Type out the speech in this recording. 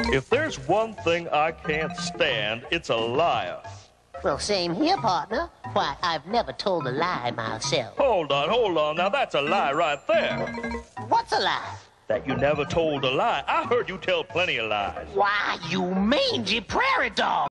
If there's one thing I can't stand, it's a liar. Well, same here, partner. Why, I've never told a lie myself. Hold on, hold on. Now that's a lie right there. What's a lie? That you never told a lie. I heard you tell plenty of lies. Why, you mangy prairie dog!